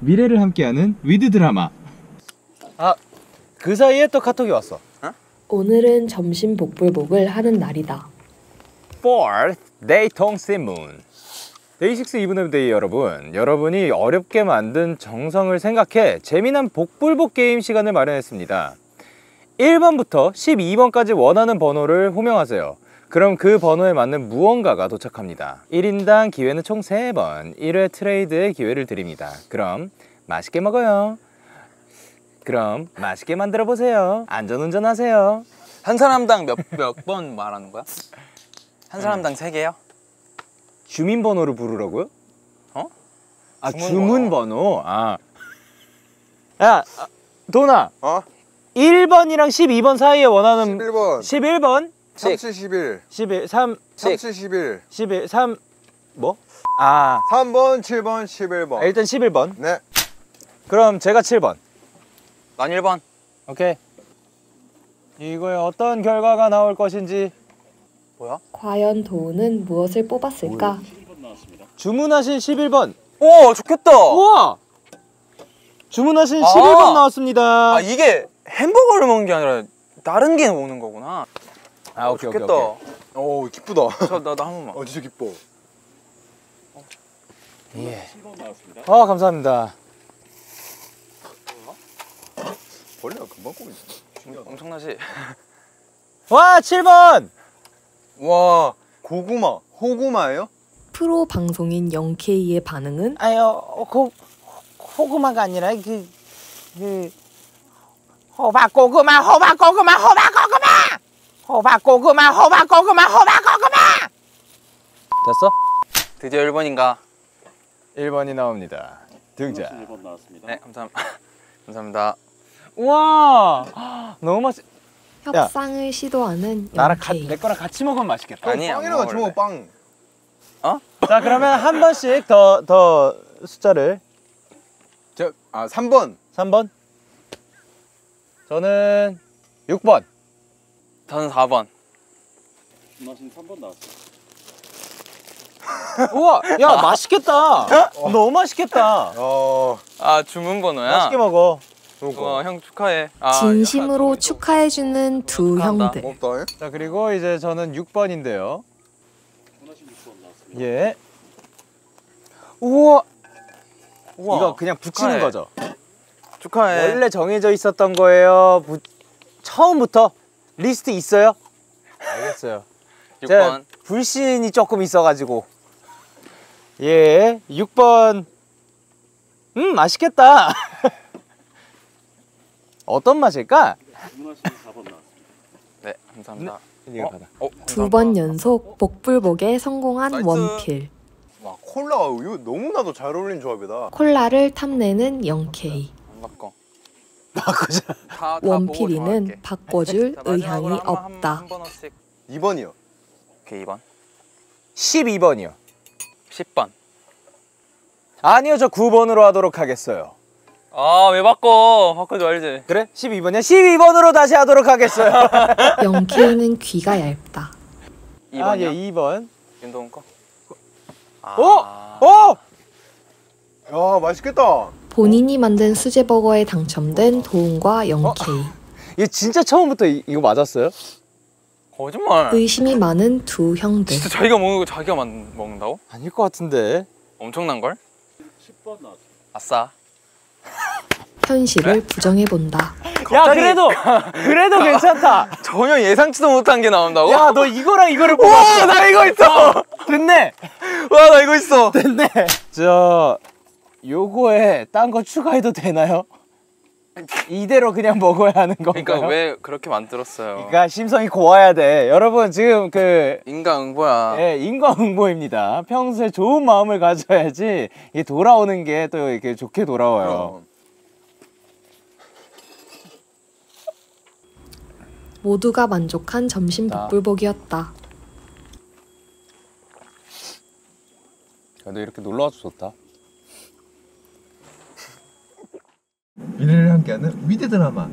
미래를 함께하는 with 드라마. 아, 그 사이에 또 카톡이 왔어. 오늘은 점심 복불복을 하는 날이다. 4th 데이통신문. DAY6 Even of Day 여러분, 여러분이 어렵게 만든 정성을 생각해 재미난 복불복 게임 시간을 마련했습니다. 1번부터 12번까지 원하는 번호를 호명하세요. 그럼 그 번호에 맞는 무언가가 도착합니다. 1인당 기회는 총 3번, 1회 트레이드의 기회를 드립니다. 그럼 맛있게 먹어요. 그럼 맛있게 만들어 보세요. 안전운전 하세요. 한 사람당 몇 몇 번 말하는 거야? 한 사람당 세 개요? 주민번호를 부르라고요? 어? 아 주문 주문번호. 아. 야, 아, 도나. 어? 1번이랑 12번 사이에 원하는 11번 11번? 371 11 3 371 11 3 뭐? 아, 3번 7번 11번 일단 11번. 네 그럼 제가 7번. 난 1번. 오케이. 이거에 어떤 결과가 나올 것인지 뭐야? 과연 도우는 무엇을 뽑았을까? 주문하신 11번. 오, 좋겠다. 우와! 주문하신 아. 11번 나왔습니다. 아, 이게 햄버거를 먹는 게 아니라 다른 게 먹는 거구나. 아, 오케이, 오케이, 좋겠다. 오케이. 오 기쁘다 저 나도 한 번만. 어 진짜 기뻐 아, 감사합니다. 벌레가 금방 꼬이네 엄청나지? 와, 7번! 와 고구마 호구마예요? 프로 방송인 0K의 반응은 아유, 고, 고구마가 아니라 그, 그, 호박 고구마, 호박 고구마, 호박 고구마! 호박 고구마, 호박 고구마, 호박 고구마! 됐어? 드디어 1번인가? 1번이 나옵니다. 등장. 네, 감사합니다. 감사합니다. 우와! 너무 맛있, 협상을 시도하는 나랑 가, 0K. 내 거랑 같이 먹으면 맛있겠다. 아니, 안 빵이랑 같이 먹어. 빵 자, 그러면 한 번씩 더, 더 숫자를. 저, 아 3번 3번. 저는 6번. 저는 4번. 우와! 야, 맛있겠다! 너무 맛있겠다! 어 아, 주문 번호야? 맛있게 먹어. 와, 형 축하해. 아, 진심으로 야, 축하해주는 두 축하한다. 형들. 고맙다 자, 그리고 이제 저는 6번인데요. 예. 우와! 우와, 이거 그냥 붙이는 축하해. 거죠. 축하해. 원래 정해져 있었던 거예요. 부- 처음부터 리스트 있어요? 알겠어요. 제가 6번. 불신이 조금 있어가지고. 예, 6번. 음, 맛있겠다. 아, 어떤 맛일까? 네, 감사합니다. 이거 어? 어, 두번 연속 복불복에 성공한 nice. 원필. 와 콜라와 우유 너무나도 잘 어울리는 조합이다 콜라를 탐내는 0K. 안 바꿔. 바꾸자. 원필이는. 바꿔줄 자, 의향이 없다. 한 번씩. 2번이요 오케이, 2번. 12번이요. 10번. 아니요, 저 9번으로 하도록 하겠어요. 아, 왜 바꿔? 바꿔줘 알지? 그래? 12번이야? 12번으로 다시 하도록 하겠어요. 0K는 귀가 얇다. 2번이요? 아, 예, 2번. 윤동훈 거? 오! 아, 오! 야 맛있겠다 본인이 만든 수제버거에 당첨된 도훈과 0K. 얘 진짜 처음부터 이, 이거 맞았어요? 거짓말. 의심이 많은 두 형들. 진짜 자기가 먹는 거 자기가 만, 먹는다고? 아닐 것 같은데. 엄청난 걸? 10번 나왔어. 아싸. 현실을 부정해 본다. 야, 그래도, 그래도 괜찮다. 전혀 예상치도 못한 게 나온다고? 야, 너 이거랑 이거를 와, 뽑았어. 나 이거 있어. 됐네. 와, 나 이거 있어. 됐네. 저, 요거에 딴 거 추가해도 되나요? 이대로 그냥 먹어야 하는 건가요? 그러니까 왜 그렇게 만들었어요? 그러니까 심성이 고와야 돼. 여러분, 지금 그, 인과응보야. 예, 인과응보입니다. 평소에 좋은 마음을 가져야지 이게 돌아오는 게 또 이렇게 좋게 돌아와요. 그럼. 모두가 만족한 점심 자. 복불복이었다. 너 이렇게 놀러 와서 좋다. 미래를 함께하는 위드 드라마